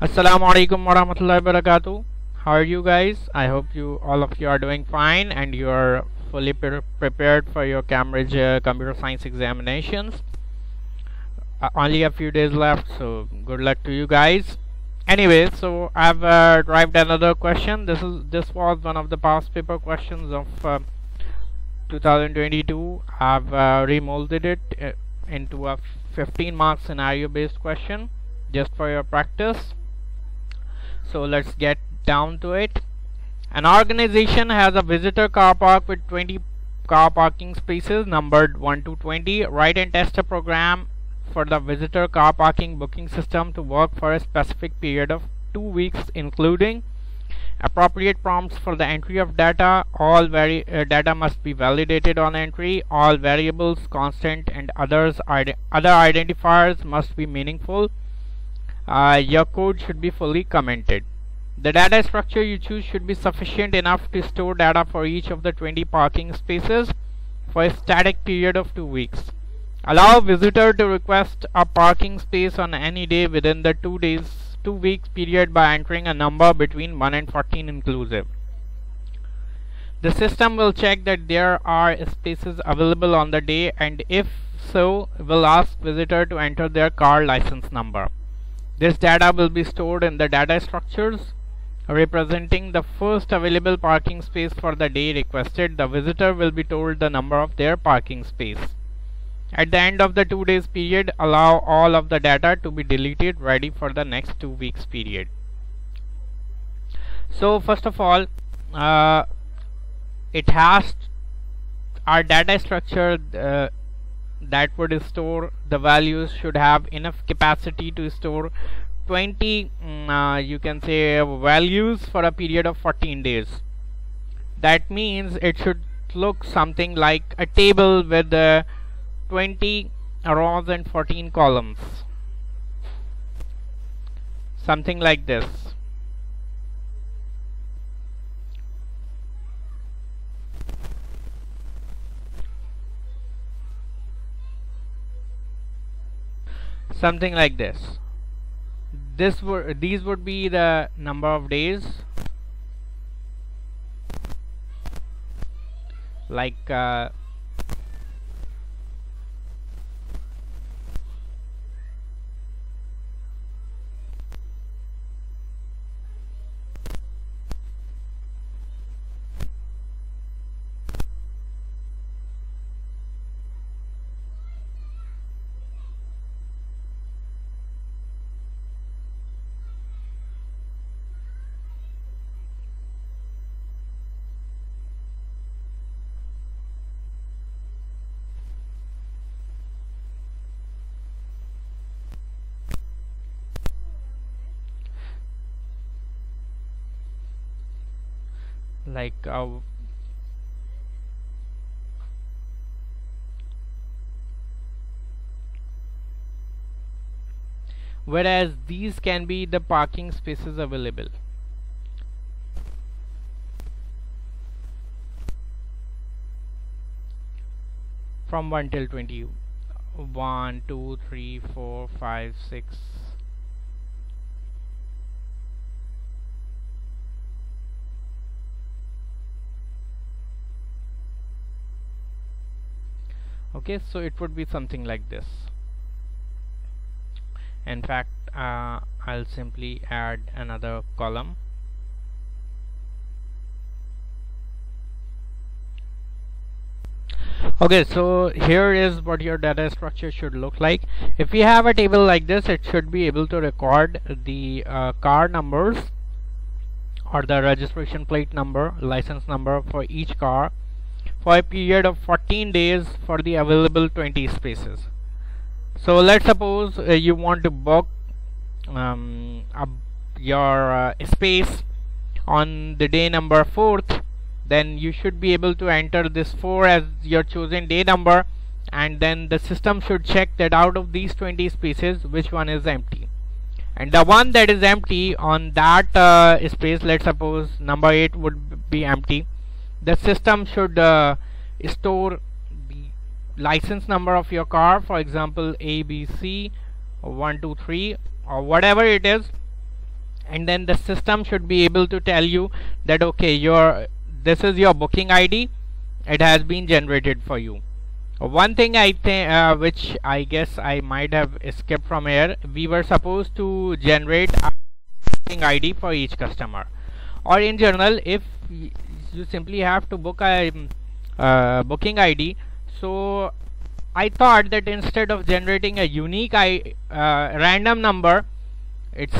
Assalamu alaikum warahmatullahi wabarakatuh. How are you guys? I hope you all of you are doing fine and you are fully pre prepared for your Cambridge uh, computer science examinations. Uh, only a few days left, so good luck to you guys. Anyway, so I've uh, derived another question. This is this was one of the past paper questions of uh, 2022. I've uh, remolded it uh, into a 15 mark scenario based question just for your practice so let's get down to it. An organization has a visitor car park with 20 car parking spaces numbered 1 to 20 write and test a program for the visitor car parking booking system to work for a specific period of two weeks including appropriate prompts for the entry of data. All vari uh, data must be validated on entry. All variables constant and others ide other identifiers must be meaningful uh, your code should be fully commented. The data structure you choose should be sufficient enough to store data for each of the 20 parking spaces for a static period of 2 weeks. Allow visitor to request a parking space on any day within the 2 days 2 weeks period by entering a number between 1 and 14 inclusive. The system will check that there are spaces available on the day and if so will ask visitor to enter their car license number. This data will be stored in the data structures representing the first available parking space for the day requested. The visitor will be told the number of their parking space. At the end of the two days period, allow all of the data to be deleted ready for the next two weeks period. So first of all, uh, it has our data structure uh, that would store the values should have enough capacity to store 20 mm, uh, you can say values for a period of 14 days. That means it should look something like a table with uh, 20 rows and 14 columns. Something like this something like this. This would these would be the number of days. Like uh, like uh, whereas these can be the parking spaces available. From 1 till 20 1 2 3 4 5 6 okay so it would be something like this. In fact uh, I'll simply add another column. Okay so here is what your data structure should look like. If we have a table like this it should be able to record the uh, car numbers or the registration plate number license number for each car for a period of 14 days for the available 20 spaces. So let's suppose uh, you want to book um, your uh, space on the day number 4th then you should be able to enter this 4 as your chosen day number and then the system should check that out of these 20 spaces which one is empty. And the one that is empty on that uh, space let's suppose number 8 would be empty the system should uh, store the license number of your car for example ABC 123 or whatever it is and then the system should be able to tell you that okay your this is your booking ID it has been generated for you. One thing I think uh, which I guess I might have skipped from here we were supposed to generate a booking ID for each customer. Or in general if you simply have to book a uh, booking ID so I thought that instead of generating a unique I, uh, random number it's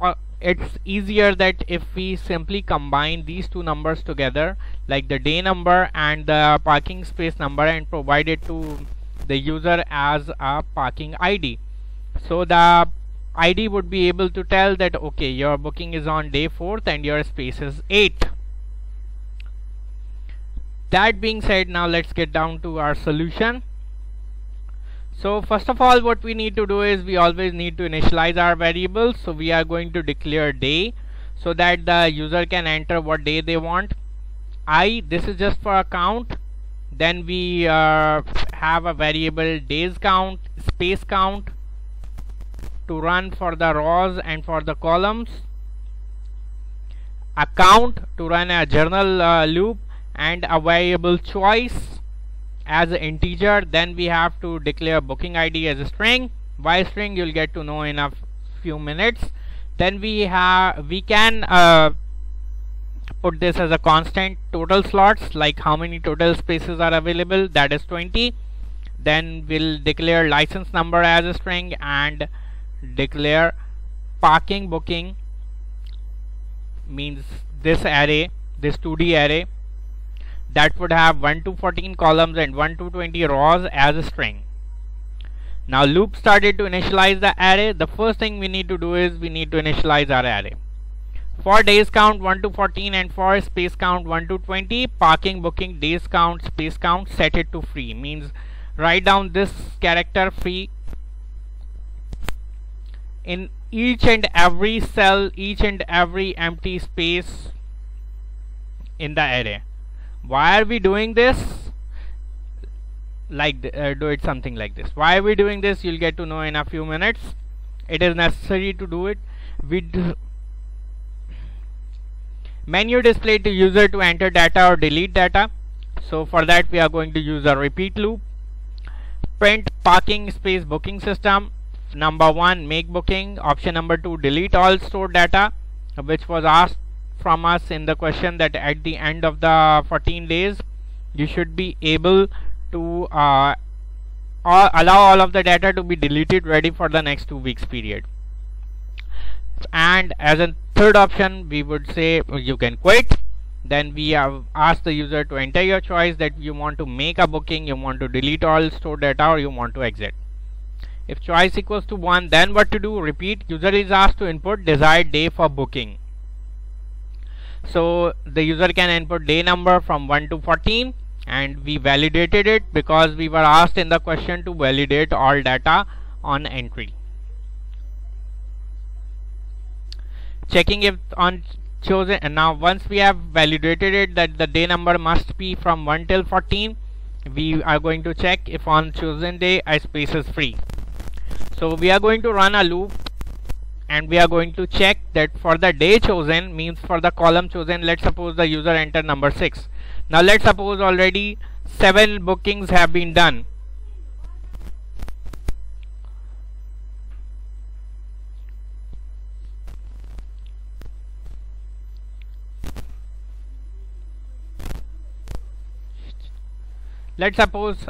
uh, it's easier that if we simply combine these two numbers together like the day number and the parking space number and provide it to the user as a parking ID so the ID would be able to tell that okay your booking is on day 4th and your space is 8 that being said now let's get down to our solution. So first of all what we need to do is we always need to initialize our variables. So we are going to declare day so that the user can enter what day they want. I this is just for a count then we uh, have a variable days count space count to run for the rows and for the columns. A count to run a journal uh, loop and a variable choice as an integer then we have to declare booking id as a string. Why string you'll get to know in a few minutes. Then we have we can uh, put this as a constant total slots like how many total spaces are available that is 20 then we'll declare license number as a string and declare parking booking means this array this 2d array that would have 1 to 14 columns and 1 to 20 rows as a string. Now loop started to initialize the array. The first thing we need to do is we need to initialize our array. For days count 1 to 14 and for space count 1 to 20, parking booking days count space count set it to free means write down this character free in each and every cell, each and every empty space in the array why are we doing this? Like uh, do it something like this. Why are we doing this? You'll get to know in a few minutes. It is necessary to do it. With menu display to user to enter data or delete data. So for that we are going to use a repeat loop. Print parking space booking system. Number one make booking. Option number two delete all stored data which was asked from us in the question that at the end of the 14 days you should be able to uh, allow all of the data to be deleted ready for the next two weeks period. And as a third option we would say you can quit. Then we have asked the user to enter your choice that you want to make a booking you want to delete all stored data or you want to exit. If choice equals to 1 then what to do? Repeat. User is asked to input desired day for booking so the user can input day number from 1 to 14 and we validated it because we were asked in the question to validate all data on entry. Checking if on chosen and now once we have validated it that the day number must be from 1 till 14 we are going to check if on chosen day a space is free. So we are going to run a loop and we are going to check that for the day chosen means for the column chosen let's suppose the user enter number 6 now let's suppose already 7 bookings have been done. Let's suppose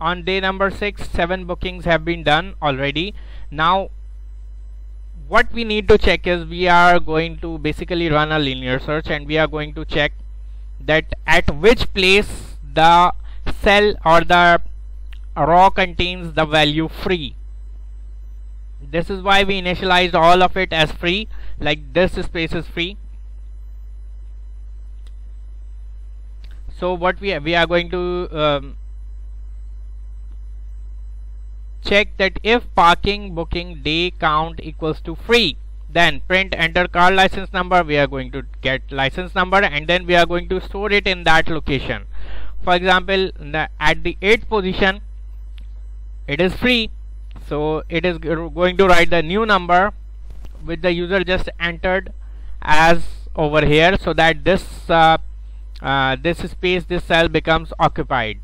on day number 6 7 bookings have been done already. Now what we need to check is we are going to basically run a linear search and we are going to check that at which place the cell or the row contains the value free. This is why we initialized all of it as free like this space is free. So what we we are going to um, check that if parking booking day count equals to free then print enter car license number we are going to get license number and then we are going to store it in that location. For example the, at the 8th position it is free. So it is going to write the new number which the user just entered as over here so that this uh, uh, this space this cell becomes occupied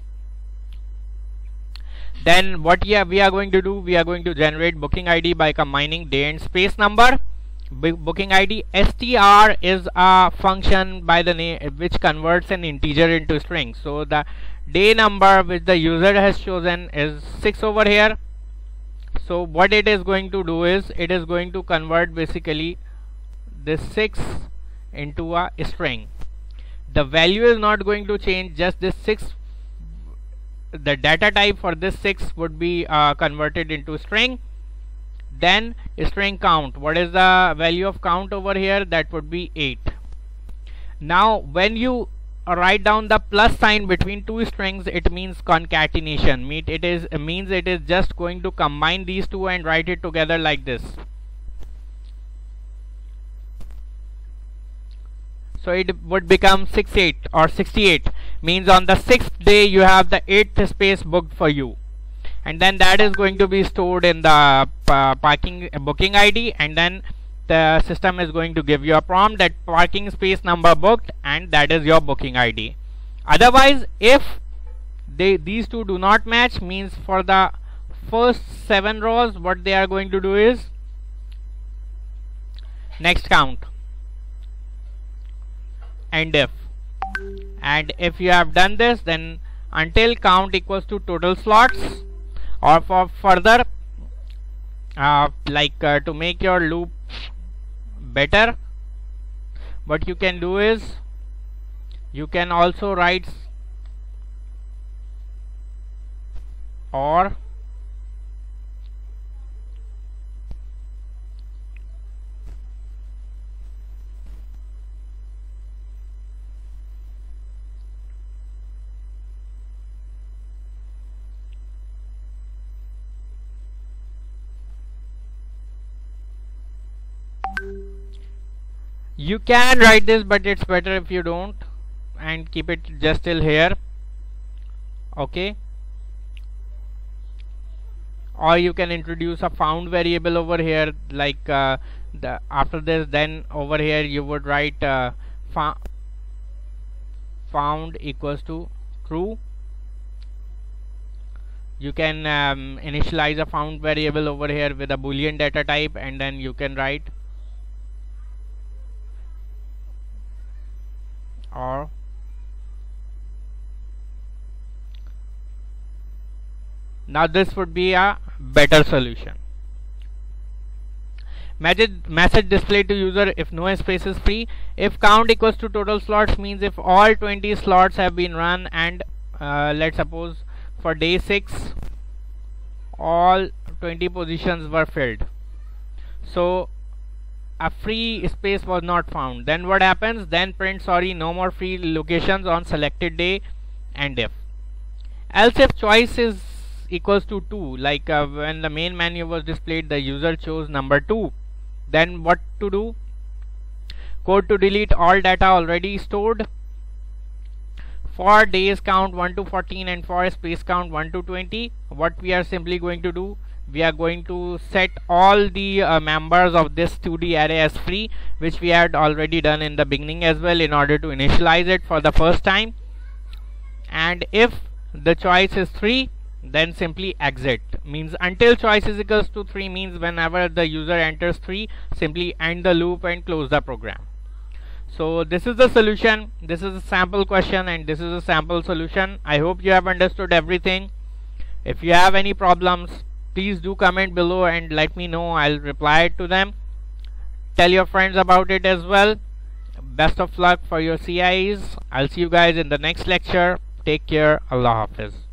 then what we are going to do we are going to generate booking id by combining day and space number. Booking id str is a function by the name which converts an integer into string. So the day number which the user has chosen is 6 over here. So what it is going to do is it is going to convert basically this 6 into a string. The value is not going to change just this 6 the data type for this 6 would be uh, converted into string. Then string count. What is the value of count over here? That would be 8 now when you write down the plus sign between two strings it means concatenation. Meet it is it means it is just going to combine these two and write it together like this. So it would become 68 or 68 means on the sixth day you have the eighth space booked for you. And then that is going to be stored in the uh, parking booking ID and then the system is going to give you a prompt that parking space number booked and that is your booking ID otherwise if they these two do not match means for the first seven rows what they are going to do is next count. And if and if you have done this then until count equals to total slots or for further uh, like uh, to make your loop better what you can do is you can also write or you can write this but it's better if you don't. And keep it just till here. Okay? Or you can introduce a found variable over here like uh, the after this then over here you would write uh, found equals to true. You can um, initialize a found variable over here with a boolean data type and then you can write or now this would be a better solution. Message message display to user if no space is free. If count equals to total slots means if all 20 slots have been run and uh, let's suppose for day 6 all 20 positions were filled. So a free space was not found. Then what happens? Then print sorry no more free locations on selected day and if. Else if choice is equals to 2 like uh, when the main menu was displayed the user chose number 2 then what to do? Code to delete all data already stored. For days count 1 to 14 and for space count 1 to 20 what we are simply going to do? We are going to set all the uh, members of this 2d array as free which we had already done in the beginning as well in order to initialize it for the first time. And if the choice is 3 then simply exit. Means until choice is equals to 3 means whenever the user enters 3 simply end the loop and close the program. So this is the solution. This is a sample question and this is a sample solution. I hope you have understood everything. If you have any problems please do comment below and let me know. I'll reply to them. Tell your friends about it as well. Best of luck for your CIEs I'll see you guys in the next lecture. Take care. Allah Hafiz